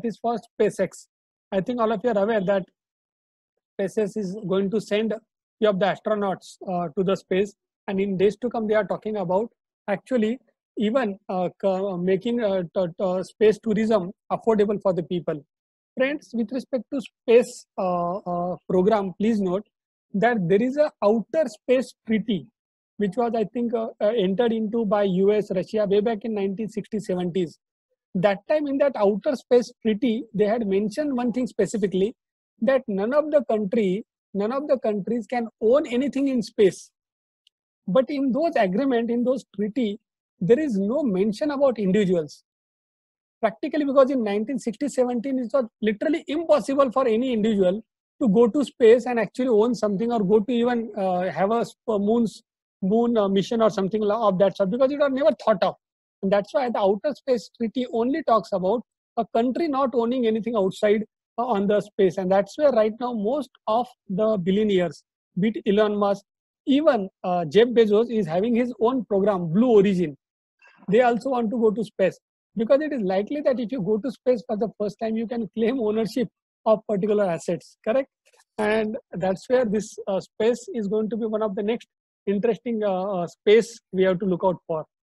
that is for SpaceX. I think all of you are aware that SpaceX is going to send few of the astronauts uh, to the space, and in days to come, they are talking about actually even uh, making uh, space tourism affordable for the people. Friends, with respect to space uh, uh, program, please note that there is a outer space treaty which was I think uh, entered into by US, Russia way back in 1960s, 70s. That time in that outer space treaty, they had mentioned one thing specifically that none of the country, none of the countries can own anything in space. But in those agreement, in those treaty, there is no mention about individuals. Practically because in 1960-17, it was literally impossible for any individual to go to space and actually own something or go to even uh, have a moon's moon uh, mission or something of that sort because it was never thought of. And that's why the Outer Space Treaty only talks about a country not owning anything outside uh, on the space. And that's where right now most of the billionaires, be it Elon Musk, even uh, Jeff Bezos is having his own program, Blue Origin. They also want to go to space because it is likely that if you go to space for the first time, you can claim ownership of particular assets, correct? And that's where this uh, space is going to be one of the next interesting uh, uh, space we have to look out for.